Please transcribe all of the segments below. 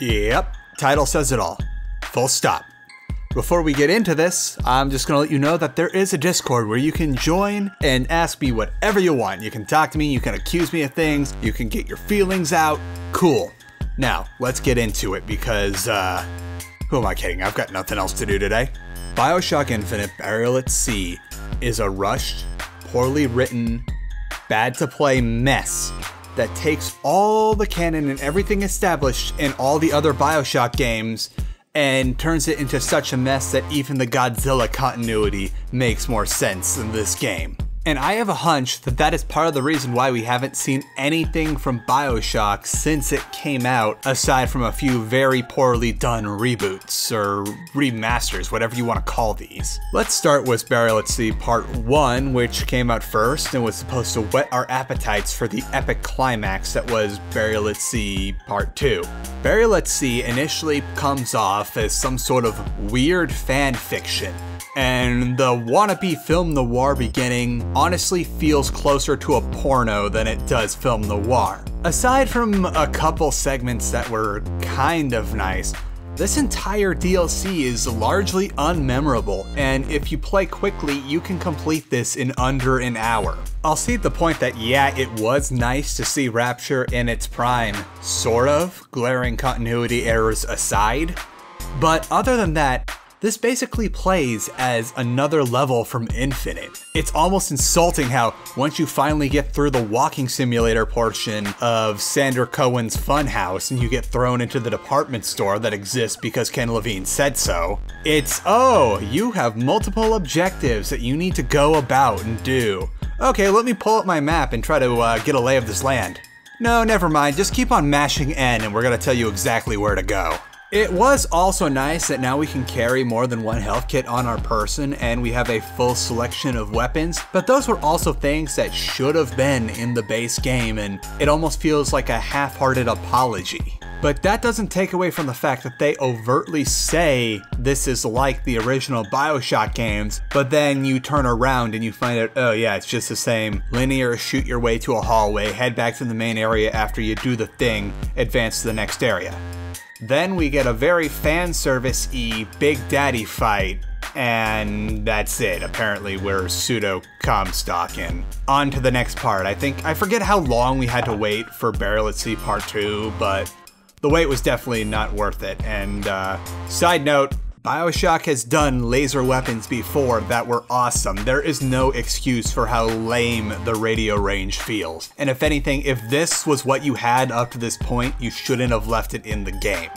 Yep, title says it all. Full stop. Before we get into this, I'm just gonna let you know that there is a Discord where you can join and ask me whatever you want. You can talk to me, you can accuse me of things, you can get your feelings out. Cool. Now, let's get into it because, uh, who am I kidding? I've got nothing else to do today. Bioshock Infinite Burial at Sea is a rushed, poorly written, bad to play mess that takes all the canon and everything established in all the other Bioshock games and turns it into such a mess that even the Godzilla continuity makes more sense in this game. And I have a hunch that that is part of the reason why we haven't seen anything from Bioshock since it came out, aside from a few very poorly done reboots or remasters, whatever you want to call these. Let's start with Burial at Sea Part 1, which came out first and was supposed to whet our appetites for the epic climax that was Burial at Sea Part 2. Burial at Sea initially comes off as some sort of weird fan fiction and the wannabe film noir beginning honestly feels closer to a porno than it does film noir. Aside from a couple segments that were kind of nice, this entire DLC is largely unmemorable, and if you play quickly, you can complete this in under an hour. I'll see the point that yeah, it was nice to see Rapture in its prime, sort of, glaring continuity errors aside, but other than that, this basically plays as another level from Infinite. It's almost insulting how once you finally get through the walking simulator portion of Sander Cohen's funhouse and you get thrown into the department store that exists because Ken Levine said so, it's, oh, you have multiple objectives that you need to go about and do. Okay, let me pull up my map and try to uh, get a lay of this land. No, never mind, just keep on mashing N and we're gonna tell you exactly where to go. It was also nice that now we can carry more than one health kit on our person and we have a full selection of weapons, but those were also things that should have been in the base game and it almost feels like a half-hearted apology. But that doesn't take away from the fact that they overtly say this is like the original Bioshock games, but then you turn around and you find out, oh yeah, it's just the same. Linear, shoot your way to a hallway, head back to the main area after you do the thing, advance to the next area. Then we get a very fan service y Big Daddy fight, and that's it. Apparently, we're pseudo Comstock. And on to the next part. I think I forget how long we had to wait for Burial at Sea Part 2, but the wait was definitely not worth it. And uh, side note, Bioshock has done laser weapons before that were awesome. There is no excuse for how lame the Radar Range feels. And if anything, if this was what you had up to this point, you shouldn't have left it in the game.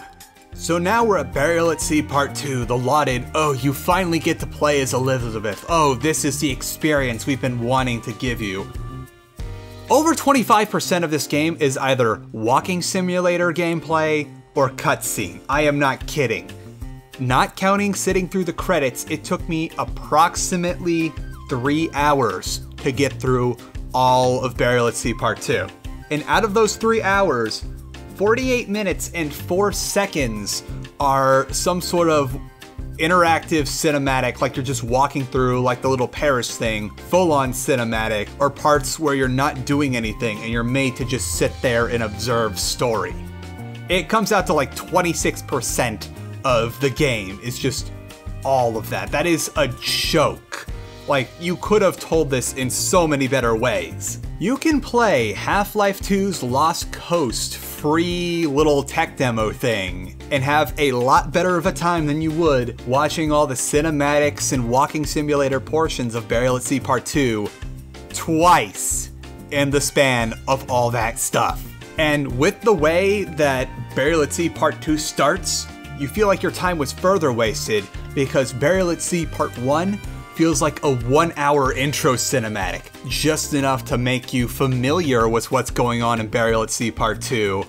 So now we're at Burial at Sea Part 2, the lauded, oh, you finally get to play as Elizabeth. Oh, this is the experience we've been wanting to give you. Over 25% of this game is either walking simulator gameplay or cutscene. I am not kidding. Not counting sitting through the credits, it took me approximately three hours to get through all of Burial at Sea Part 2. And out of those three hours, 48 minutes and 4 seconds are some sort of interactive cinematic, like you're just walking through like the little Paris thing, full on cinematic, or parts where you're not doing anything and you're made to just sit there and observe story. It comes out to like 26% of the game is just all of that. That is a joke. Like, you could have told this in so many better ways. You can play Half-Life 2's Lost Coast free little tech demo thing and have a lot better of a time than you would watching all the cinematics and walking simulator portions of Burial at Sea Part 2 twice in the span of all that stuff. And with the way that Burial at Sea Part 2 starts, you feel like your time was further wasted because Burial at Sea Part 1 feels like a one hour intro cinematic, just enough to make you familiar with what's going on in Burial at Sea Part 2,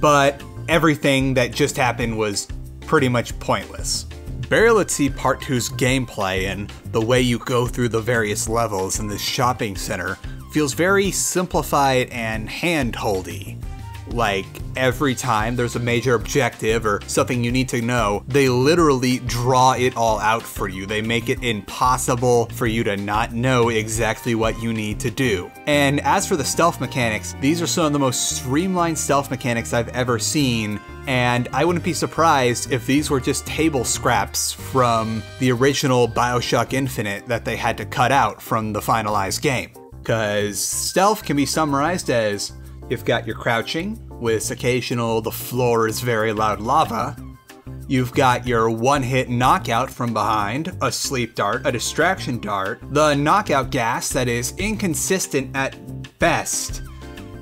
but everything that just happened was pretty much pointless. Burial at Sea Part 2's gameplay and the way you go through the various levels in this shopping center feels very simplified and hand-holdy Like every time there's a major objective or something you need to know, they literally draw it all out for you. They make it impossible for you to not know exactly what you need to do. And as for the stealth mechanics, these are some of the most streamlined stealth mechanics I've ever seen and I wouldn't be surprised if these were just table scraps from the original Bioshock Infinite that they had to cut out from the finalized game. Because stealth can be summarized as you've got your crouching, with occasional the floor is very loud lava. You've got your one hit knockout from behind, a sleep dart, a distraction dart, the knockout gas that is inconsistent at best,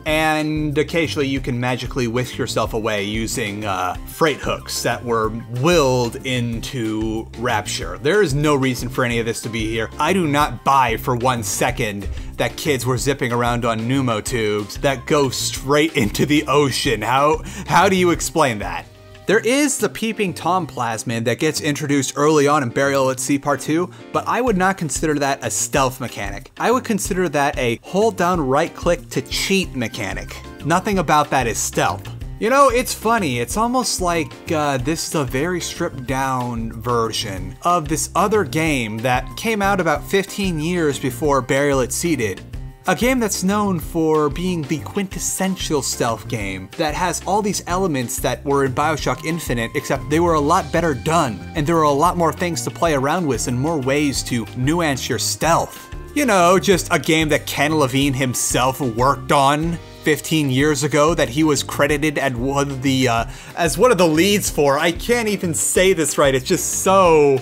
and occasionally you can magically whisk yourself away using uh, freight hooks that were willed into Rapture. There is no reason for any of this to be here. I do not buy for one second that kids were zipping around on pneumo tubes that go straight into the ocean. How how do you explain that? There is the Peeping Tom plasmid that gets introduced early on in Burial at Sea Part 2, but I would not consider that a stealth mechanic. I would consider that a hold down right click to cheat mechanic. Nothing about that is stealth. You know, it's funny, it's almost like uh, this is a very stripped down version of this other game that came out about 15 years before Burial at Sea did. A game that's known for being the quintessential stealth game that has all these elements that were in Bioshock Infinite, except they were a lot better done, and there were a lot more things to play around with and more ways to nuance your stealth. You know, just a game that Ken Levine himself worked on 15 years ago that he was credited as one of the uh, as one of the leads for. I can't even say this right. It's just so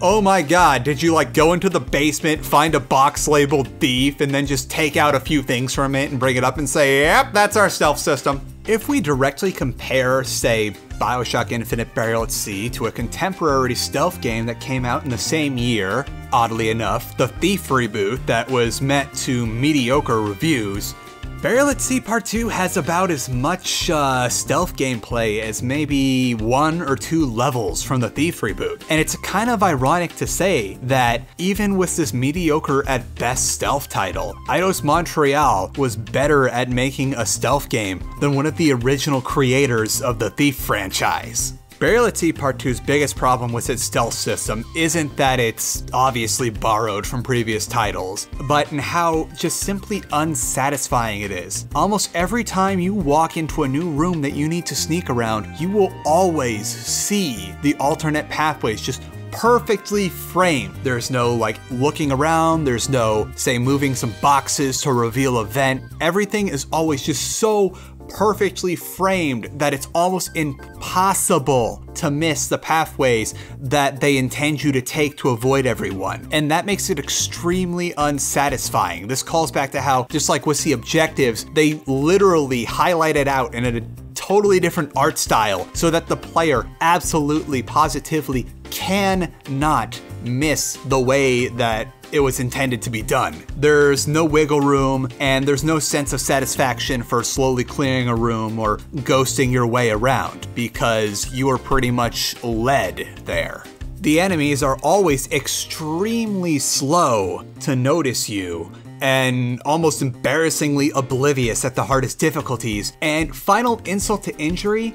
Oh my god, did you like go into the basement, find a box labeled thief, and then just take out a few things from it and bring it up and say, yep, that's our stealth system? If we directly compare, say, Bioshock Infinite Burial at Sea to a contemporary stealth game that came out in the same year, oddly enough, the Thief reboot that was met to mediocre reviews, Burial at Sea Part 2 has about as much uh, stealth gameplay as maybe one or two levels from the Thief reboot. And it's kind of ironic to say that even with this mediocre at best stealth title, Eidos Montreal was better at making a stealth game than one of the original creators of the Thief franchise. Burial at Sea Part 2's biggest problem with its stealth system isn't that it's obviously borrowed from previous titles, but in how just simply unsatisfying it is. Almost every time you walk into a new room that you need to sneak around, you will always see the alternate pathways just perfectly framed. There's no like looking around, there's no, say, moving some boxes to reveal a vent. Everything is always just so perfectly framed that it's almost impossible to miss the pathways that they intend you to take to avoid everyone. And that makes it extremely unsatisfying. This calls back to how, just like with the objectives, they literally highlight it out in a totally different art style so that the player absolutely, positively cannot miss the way that it was intended to be done. There's no wiggle room, and there's no sense of satisfaction for slowly clearing a room or ghosting your way around, because you are pretty much led there. The enemies are always extremely slow to notice you, and almost embarrassingly oblivious at the hardest difficulties. And final insult to injury,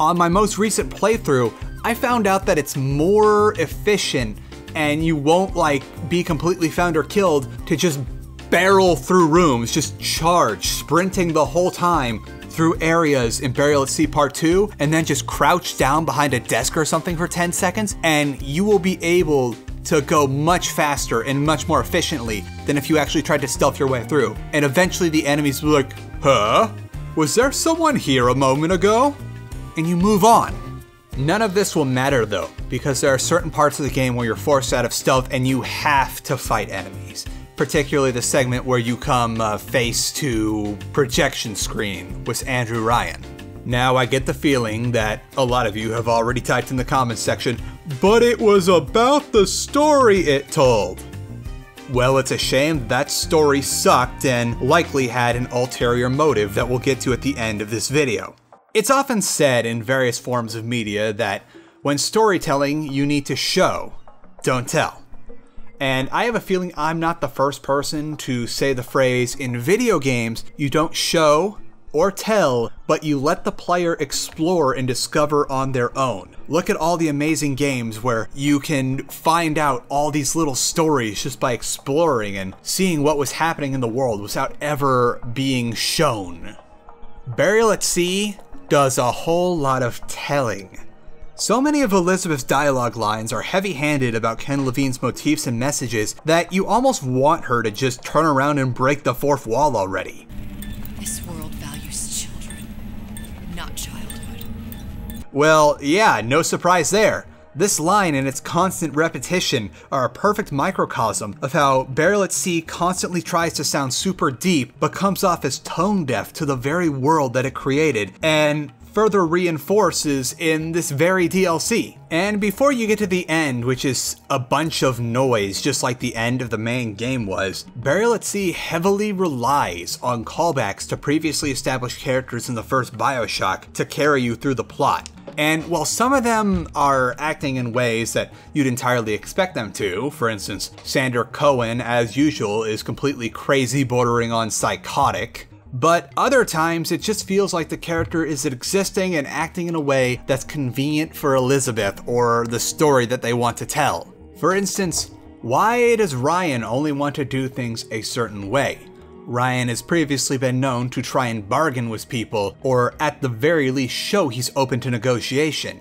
on my most recent playthrough, I found out that it's more efficient and you won't like be completely found or killed to just barrel through rooms, just charge, sprinting the whole time through areas in Burial at Sea Part 2, and then just crouch down behind a desk or something for 10 seconds, and you will be able to go much faster and much more efficiently than if you actually tried to stealth your way through. And eventually the enemies will be like, huh? Was there someone here a moment ago? And you move on. None of this will matter though, because there are certain parts of the game where you're forced out of stealth and you have to fight enemies. Particularly the segment where you come uh, face to projection screen with Andrew Ryan. Now, I get the feeling that a lot of you have already typed in the comments section, but it was about the story it told. Well, it's a shame that story sucked and likely had an ulterior motive that we'll get to at the end of this video. It's often said in various forms of media that when storytelling, you need to show, don't tell. And I have a feeling I'm not the first person to say the phrase in video games, you don't show, or tell, but you let the player explore and discover on their own. Look at all the amazing games where you can find out all these little stories just by exploring and seeing what was happening in the world without ever being shown. Burial at Sea does a whole lot of telling. So many of Elizabeth's dialogue lines are heavy handed about Ken Levine's motifs and messages that you almost want her to just turn around and break the fourth wall already. This world values children, not childhood. Well, yeah, no surprise there. This line and its constant repetition are a perfect microcosm of how Burial at Sea constantly tries to sound super deep but comes off as tone deaf to the very world that it created, and further reinforces in this very DLC. And before you get to the end, which is a bunch of noise just like the end of the main game was, Burial at Sea heavily relies on callbacks to previously established characters in the first Bioshock to carry you through the plot. And while some of them are acting in ways that you'd entirely expect them to, for instance, Sander Cohen, as usual, is completely crazy, bordering on psychotic, but other times, it just feels like the character is existing and acting in a way that's convenient for Elizabeth or the story that they want to tell. For instance, why does Ryan only want to do things a certain way? Ryan has previously been known to try and bargain with people, or at the very least show he's open to negotiation.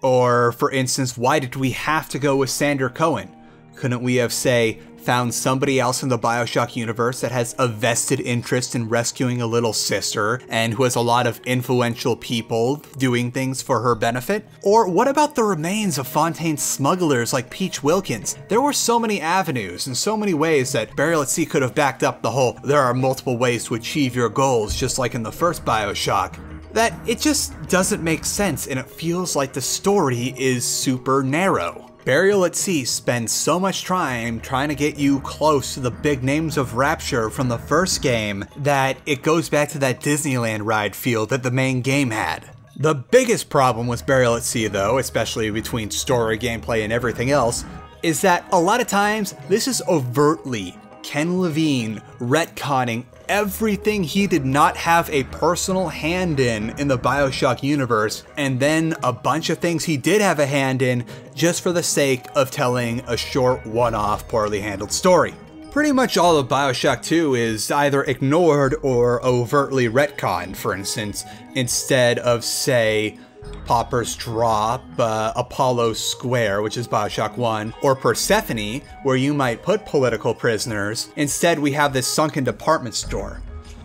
Or, for instance, why did we have to go with Sander Cohen? Couldn't we have, say, found somebody else in the Bioshock universe that has a vested interest in rescuing a little sister and who has a lot of influential people doing things for her benefit? Or what about the remains of Fontaine's smugglers like Peach Wilkins? There were so many avenues and so many ways that Burial at Sea could have backed up the whole there are multiple ways to achieve your goals, just like in the first Bioshock that it just doesn't make sense and it feels like the story is super narrow. Burial at Sea spends so much time trying to get you close to the big names of Rapture from the first game that it goes back to that Disneyland ride feel that the main game had. The biggest problem with Burial at Sea though, especially between story, gameplay, and everything else, is that a lot of times this is overtly Ken Levine retconning everything he did not have a personal hand in in the Bioshock universe, and then a bunch of things he did have a hand in just for the sake of telling a short, one off, poorly handled story. Pretty much all of Bioshock 2 is either ignored or overtly retconned, for instance, instead of, say, Pauper's Drop, uh, Apollo Square, which is Bioshock 1, or Persephone, where you might put political prisoners. Instead, we have this sunken department store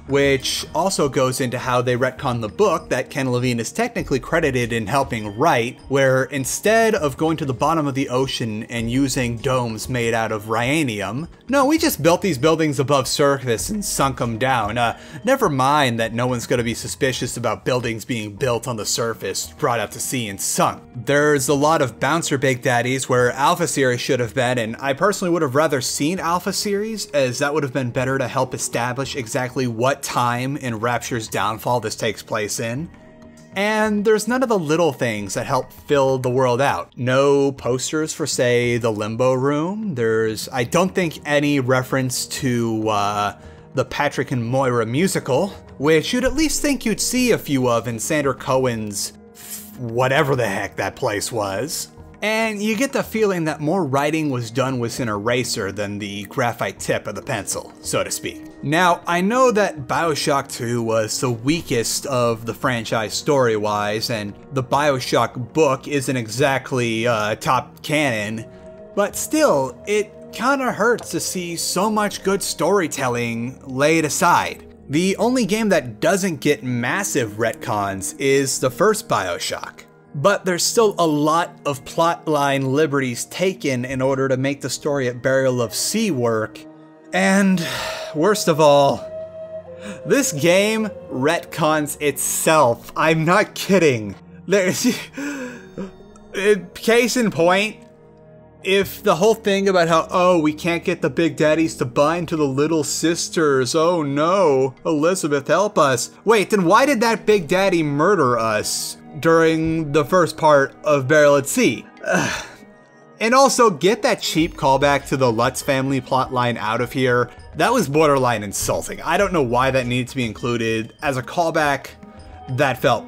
which also goes into how they retcon the book that Ken Levine is technically credited in helping write, where instead of going to the bottom of the ocean and using domes made out of Ryanium, no, we just built these buildings above surface and sunk them down. Uh, never mind that no one's going to be suspicious about buildings being built on the surface, brought out to sea and sunk. There's a lot of bouncer big daddies where Alpha Series should have been, and I personally would have rather seen Alpha Series, as that would have been better to help establish exactly what what time in Rapture's downfall this takes place in. And there's none of the little things that help fill the world out. No posters for, say, the Limbo Room. There's, I don't think, any reference to uh, the Patrick and Moira musical, which you'd at least think you'd see a few of in Sander Cohen's whatever the heck that place was. And you get the feeling that more writing was done with an eraser than the graphite tip of the pencil, so to speak. Now, I know that Bioshock 2 was the weakest of the franchise story wise, and the Bioshock book isn't exactly uh, top canon, but still, it kinda hurts to see so much good storytelling laid aside. The only game that doesn't get massive retcons is the first Bioshock but there's still a lot of plotline liberties taken in order to make the story at Burial of Sea work. And worst of all, this game retcons itself. I'm not kidding. There's case in point, if the whole thing about how, oh, we can't get the big daddies to bind to the little sisters, oh no, Elizabeth, help us. Wait, then why did that big daddy murder us? During the first part of Burial at Sea. and also, get that cheap callback to the Lutz family plotline out of here. That was borderline insulting. I don't know why that needed to be included. As a callback, that felt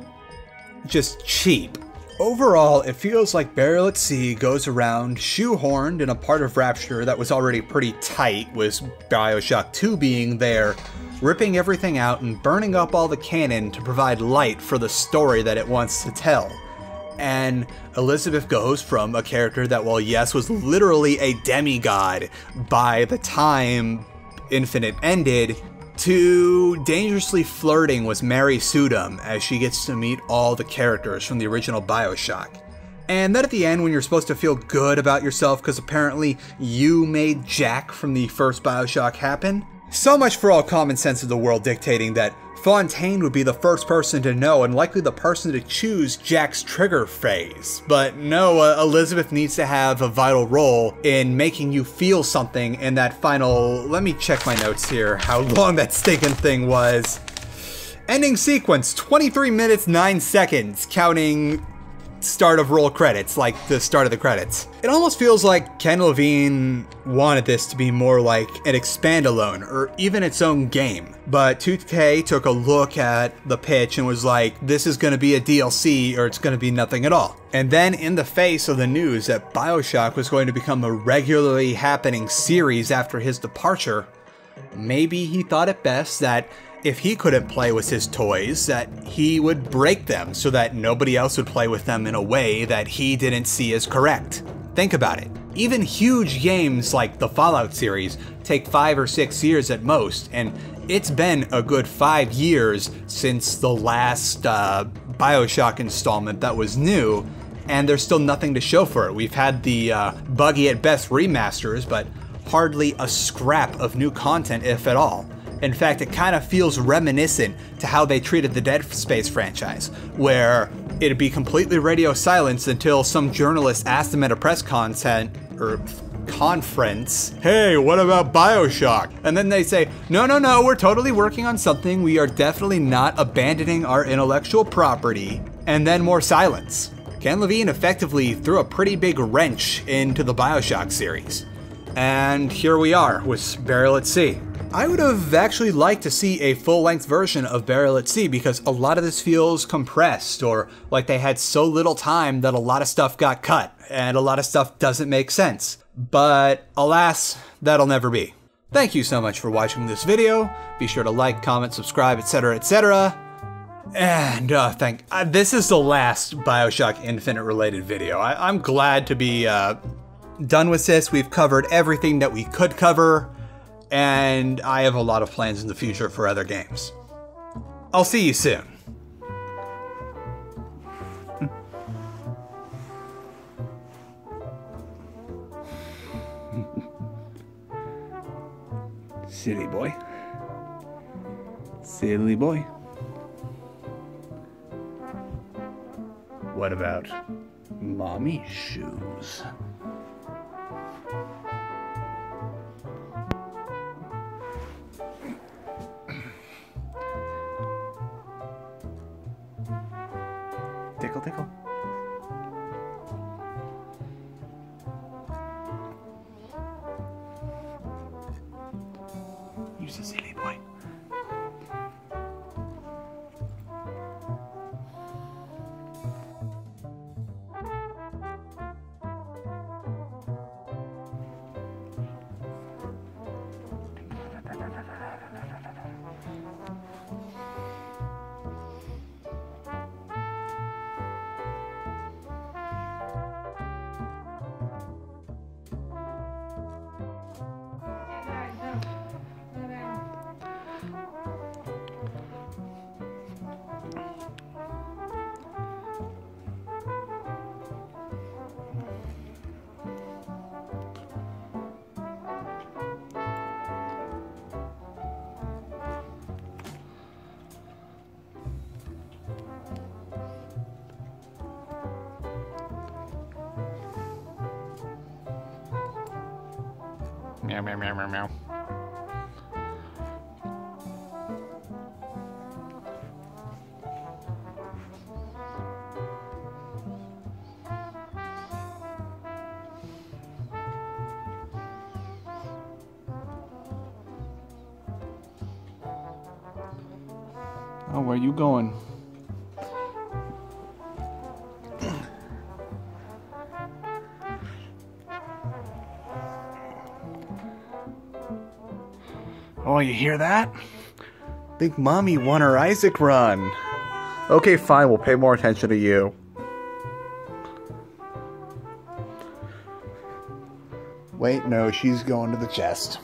just cheap. Overall, it feels like Burial at Sea goes around shoehorned in a part of Rapture that was already pretty tight, with Bioshock 2 being there, ripping everything out and burning up all the canon to provide light for the story that it wants to tell. And Elizabeth goes from a character that, while yes, was literally a demigod by the time Infinite ended, to dangerously flirting with Mary Sudom as she gets to meet all the characters from the original Bioshock. And then at the end, when you're supposed to feel good about yourself because apparently you made Jack from the first Bioshock happen, so much for all common sense of the world dictating that Fontaine would be the first person to know and likely the person to choose Jack's trigger phrase. But no, uh, Elizabeth needs to have a vital role in making you feel something in that final. Let me check my notes here, how long that stinking thing was. Ending sequence 23 minutes 9 seconds, counting start of roll credits, like the start of the credits. It almost feels like Ken Levine wanted this to be more like an expand-alone, or even its own game. But 2K took a look at the pitch and was like, this is going to be a DLC or it's going to be nothing at all. And then in the face of the news that Bioshock was going to become a regularly happening series after his departure, maybe he thought it best that if he couldn't play with his toys, that he would break them so that nobody else would play with them in a way that he didn't see as correct. Think about it. Even huge games like the Fallout series take five or six years at most, and it's been a good five years since the last uh, Bioshock installment that was new, and there's still nothing to show for it. We've had the uh, buggy at best remasters, but hardly a scrap of new content, if at all. In fact, it kind of feels reminiscent to how they treated the Dead Space franchise, where it'd be completely radio silenced until some journalist asked them at a press content or er, conference, hey, what about Bioshock? And then they say, no, no, no, we're totally working on something. We are definitely not abandoning our intellectual property. And then more silence. Ken Levine effectively threw a pretty big wrench into the Bioshock series. And here we are with Burial at Sea. I would have actually liked to see a full length version of Burial at Sea because a lot of this feels compressed or like they had so little time that a lot of stuff got cut and a lot of stuff doesn't make sense. But alas, that'll never be. Thank you so much for watching this video. Be sure to like, comment, subscribe, etc., etc. And uh, thank. Uh, this is the last Bioshock Infinite related video. I, am glad to be uh, done with this. We've covered everything that we could cover and I have a lot of plans in the future for other games. I'll see you soon. Silly boy. Silly boy. What about mommy shoes? có thích không? Meow, meow, meow, meow, meow. Oh, where are you going? Oh, you hear that? I Think mommy won her Isaac run. Okay, fine, we'll pay more attention to you. Wait, no, she's going to the chest.